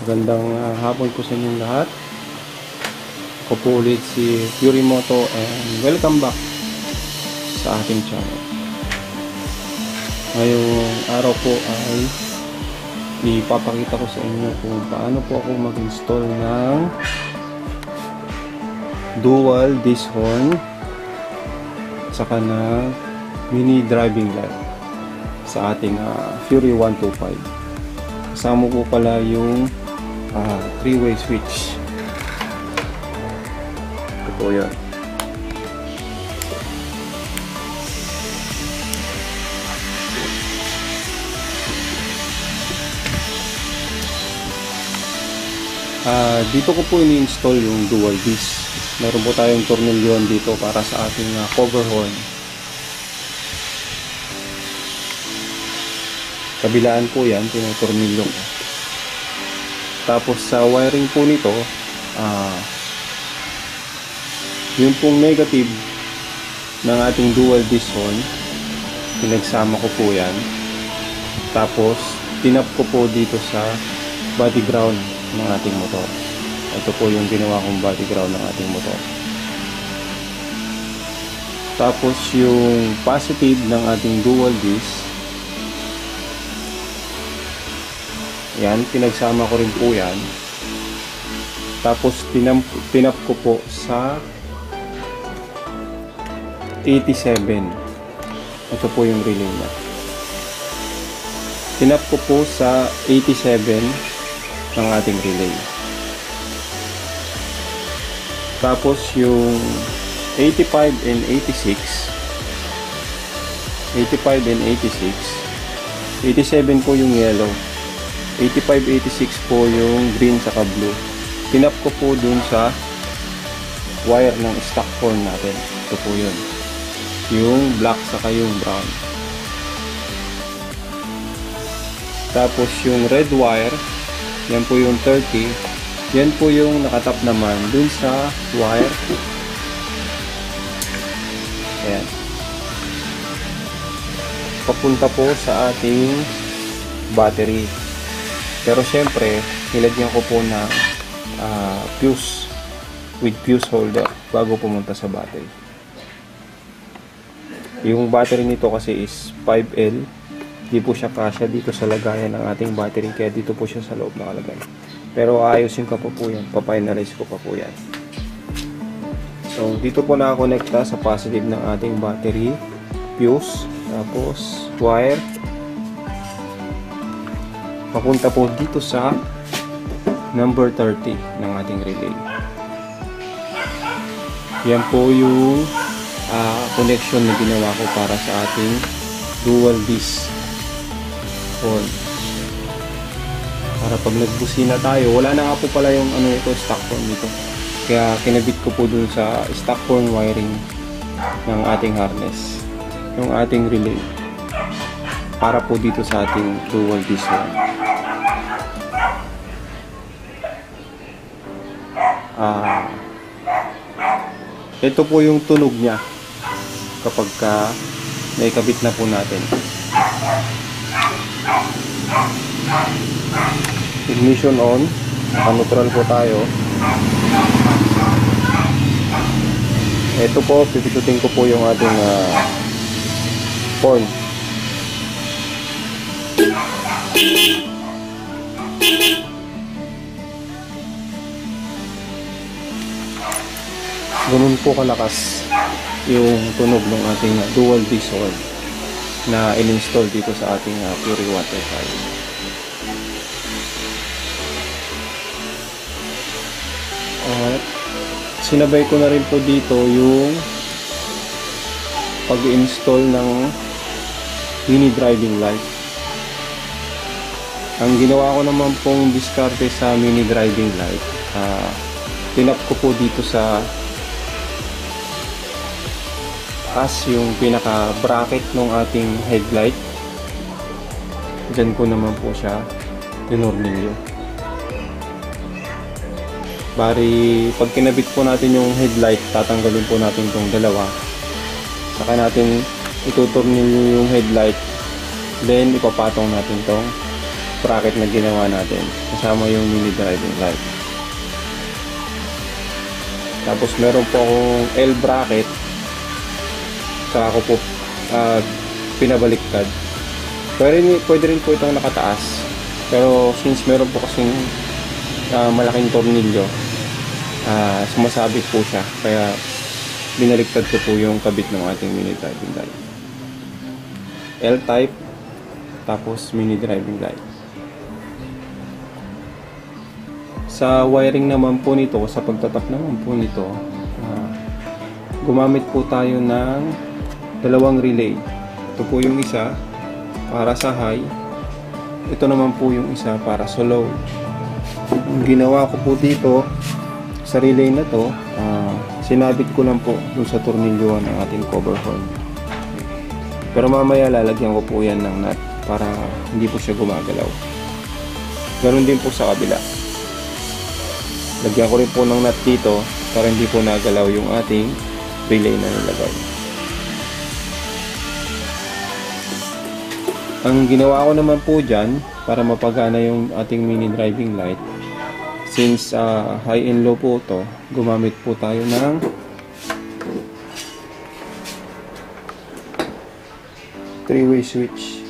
Magandang uh, hapon po sa inyong lahat. Ako po ulit si Furimoto and welcome back sa ating channel. Ngayong araw po ay ipapakita ko sa inyo kung paano po ako mag-install ng dual disc horn saka ng mini driving light sa ating uh, Fury 125 kasama po pala yung uh, three-way switch. Ito po yun uh, dito ko po ini-install yung dual disc. Meron po tayong tornilyon dito para sa ating uh, cover horn. Kabilaan po yan tinutornilyo ko tapos sa wiring po nito uh, yung pong negative ng ating dual disc horn pinagsama ko po yan. Tapos tinap ko po dito sa body ground ng ating motor. Ito po yung ginawa kong body ground ng ating motor. Tapos yung positive ng ating dual disc yan pinagsama ko rin po yan. Tapos tinap, tinap ko po sa 87 ito po yung relay niya. Tinap ko po sa 87 ng ating relay. Tapos yung 85 and 86 85 and 86 87 po yung yellow 85, 86 po yung green saka blue pinap ko po dun sa wire ng stock horn natin ito po yun yung black saka yung brown tapos yung red wire yan po yung 30. Yan po yung nakatap naman dun sa wire. Ayan. Papunta po sa ating battery. Pero syempre, nilagyan ko po ng uh, fuse with fuse holder bago pumunta sa battery. Yung battery nito kasi is 5L di po siya kasya dito sa lagayan ng ating battery kaya dito po siya sa loob nakalagay pero ayusin ko pa po yan papinalize ko pa po yan so dito po nakakonekta sa positive ng ating battery fuse tapos wire papunta po dito sa number 30 ng ating relay yan po yung uh, connection na ginawa ko para sa ating dual disc phone. Para pag nagbusina tayo, wala na nga po pala yung ano ito, stock phone dito. Kaya kinabit ko po dun sa stock phone wiring ng ating harness. Yung ating relay. Para po dito sa ating dual disc Ah, ito po yung tunog niya kapag ka naikabit na po natin. Ignition on naka-neutral po tayo. Ito po pipitutin ko po yung ating uh, horn ganun po kalakas yung tunog ng ating dual horn na in-install dito sa ating uh, Pure Water Fire. At sinabay ko na rin po dito yung pag-install ng mini driving light. Ang ginawa ko naman pong diskarte sa mini driving light, uh, tinap ko po dito sa as yung pinaka bracket ng ating headlight. Dyan ko naman po siya tinurnilyo bari pag kinabit po natin yung headlight tatanggalin po natin tong dalawa. Saka natin ituturnilyo yung headlight then ipapatong natin tong bracket na ginawa natin. Kasama yung mini driving light. Tapos meron po akong L bracket. Saka ko po uh, pinabaliktad. Pwede, pwede rin po itong nakataas. Pero since meron po kasing uh, malaking tornilyo, uh, sumasabit po siya. Kaya binaliktad ko po yung kabit ng ating mini driving light. L-type, tapos mini driving light. Sa wiring naman po nito, sa pagtatap naman po nito, uh, gumamit po tayo ng dalawang relay. Ito po yung isa para sa high. Ito naman po yung isa para sa low. Ang ginawa ko po dito sa relay na to, uh, sinabit ko lang po dun sa tornilyo ng ating cover horn. Pero mamaya lalagyan ko po yan ng nut para hindi po siya gumagalaw. Ganon din po sa kabila. Lagyan ko rin po ng nut dito para hindi po nagalaw yung ating relay na nilagay. Ang ginawa ko naman po dyan para mapagana yung ating mini driving light since uh, high and low po to gumamit po tayo ng three-way switch.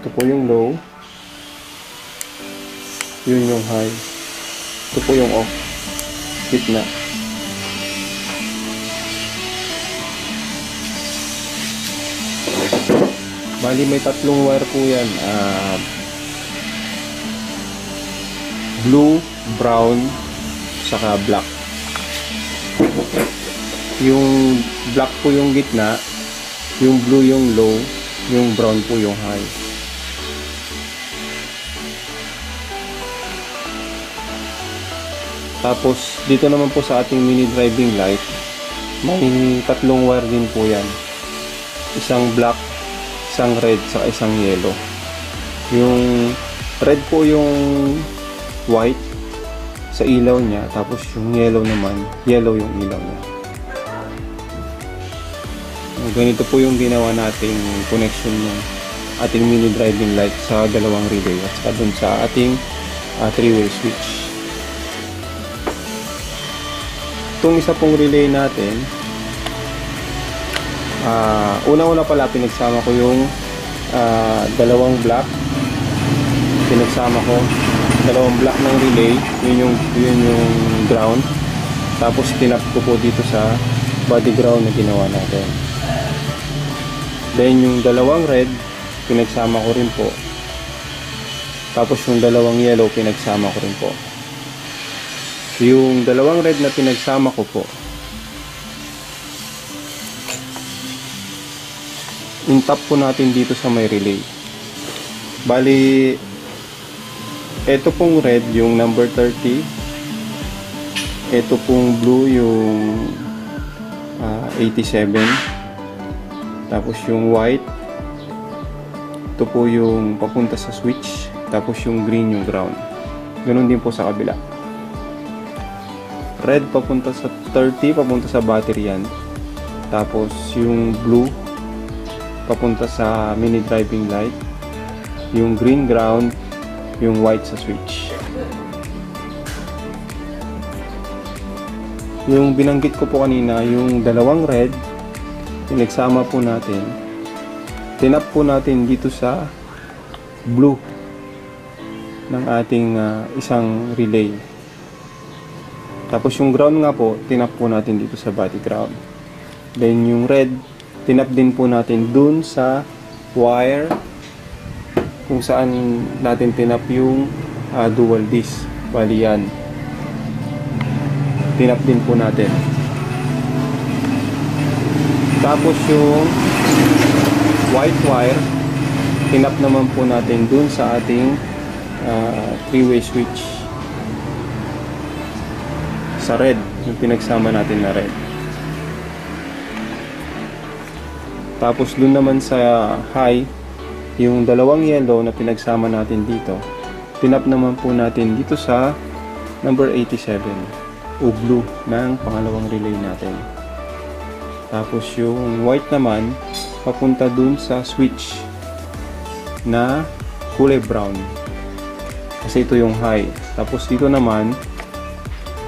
Ito po yung low. Yun yung high ito po yung off gitna bali may tatlong wire po yan uh, blue, brown, saka black. Yung black po yung gitna, yung blue yung low, yung brown po yung high. Tapos, dito naman po sa ating mini driving light, may tatlong wire din po yan. Isang black, isang red, saka isang yellow. Yung red po yung white sa ilaw niya tapos yung yellow naman yellow yung ilaw niya ganito po yung ginawa nating connection ng ating mini driving light sa dalawang relay at saka dun sa ating uh, three-way switch itong isa pong relay natin uh, una-una pala pinagsama ko yung uh, dalawang black pinagsama ko dalawang block ng relay. Yun yung, yun yung ground. Tapos tinap ko po dito sa body ground na ginawa natin. Then yung dalawang red pinagsama ko rin po. Tapos yung dalawang yellow pinagsama ko rin po yung dalawang red na pinagsama ko po intap po natin dito sa may relay bali ito pong red yung number 30. Ito pong blue yung uh, ah, 87. Tapos yung white ito po yung papunta sa switch. Tapos yung green yung ground. Ganun din po sa kabila. Red papunta sa 30, papunta sa battery yan. Tapos yung blue papunta sa mini driving light. Yung green ground yung white sa switch. Yung binanggit ko po kanina, yung dalawang red, pinagsama po natin. Tinap po natin dito sa blue ng ating uh, isang relay. Tapos yung ground nga po, tinap po natin dito sa body ground. Then yung red, tinap din po natin dun sa wire kung saan natin tinap yung uh, dual disc. Bali yan. Tinap din po natin. Tapos yung white wire, tinap naman po natin dun sa ating uh, three-way switch sa red, yung pinagsama natin na red. Tapos dun naman sa high, yung dalawang yellow na pinagsama natin dito, tinap naman po natin dito sa number 87 o blue ng pangalawang relay natin. Tapos yung white naman, papunta dun sa switch na kulay brown. Kasi ito yung high. Tapos dito naman,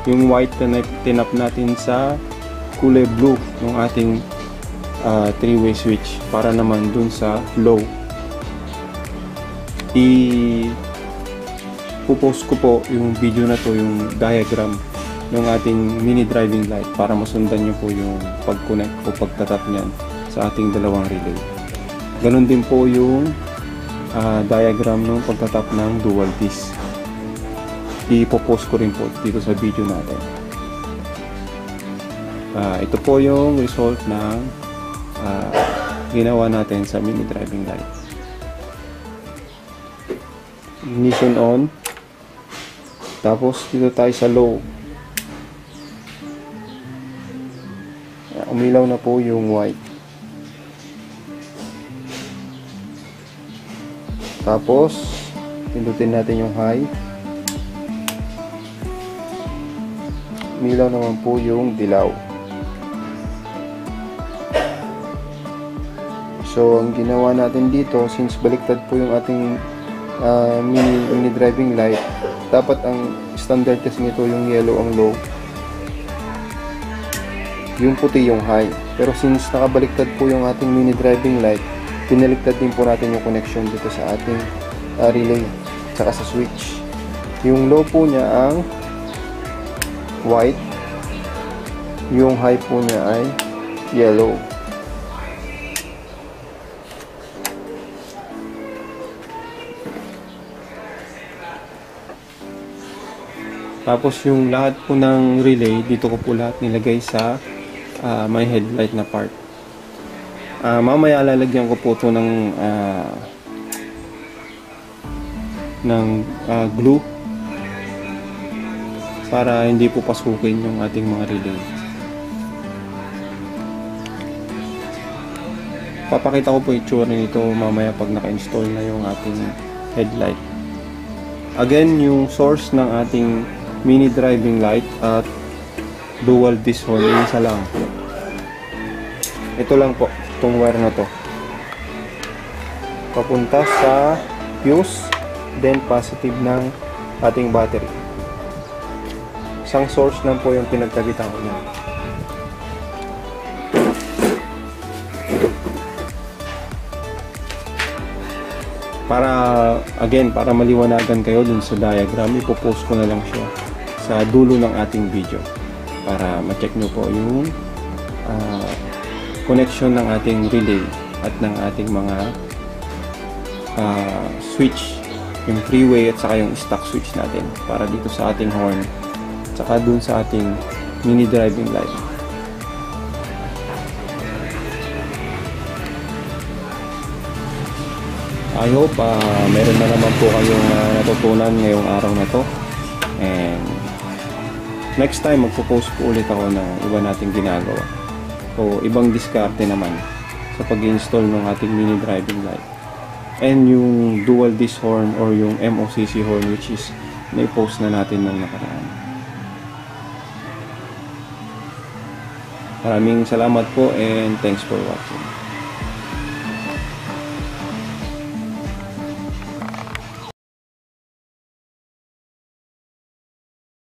yung white na tinap natin sa kulay blue ng ating uh, three-way switch para naman dun sa low. I pupost ko po yung video na to, yung diagram ng ating mini driving light para masundan nyo po yung pag-connect o pagtatap niyan sa ating dalawang relay. Ganon din po yung uh, diagram ng pagtatap ng dual disc. Ipopost ko rin po dito sa video natin. Uh, ito po yung result ng uh, ginawa natin sa mini driving light. Ignition on. Tapos dito tayo sa low. Umilaw na po yung white. Tapos, pindutin natin yung high. Umilaw naman po yung dilaw. So, ang ginawa natin dito, since baliktad po yung ating uh, mini, mini driving light, dapat ang standard kasi nito yung yellow ang low, yung puti yung high. Pero since nakabaliktad po yung ating mini driving light, pinaliktad din po natin yung connection dito sa ating uh, relay tsaka sa switch. Yung low po niya ang white, yung high po niya ay yellow. Tapos yung lahat po ng relay, dito ko po lahat nilagay sa uh, may headlight na part. Uh, mamaya lalagyan ko po ito ng uh, ng uh, glue para hindi po pasukin yung ating mga relay. Papakita ko po itsura nito mamaya pag naka-install na yung ating headlight. Again, yung source ng ating mini driving light at dual disc horn isa lang ito lang po itong wire na to papunta sa fuse then positive ng ating battery isang source lang po yung pinagkagitan ko niya para again para maliwanagan kayo dun sa diagram ipopost ko na lang siya sa dulo ng ating video para ma-check nyo po yung uh, connection ng ating relay at ng ating mga uh, switch yung freeway at saka yung stock switch natin para dito sa ating horn at saka dun sa ating mini driving light I hope uh, meron na naman po kayong uh, natutunan ngayong araw na to. And next time magpo-post po ulit ako ng iba nating ginagawa. O ibang diskarte naman sa pag-install ng ating mini driving light. And yung dual disc horn or yung MOCC horn which is na-post na natin ng nakaraan maraming salamat po and thanks for watching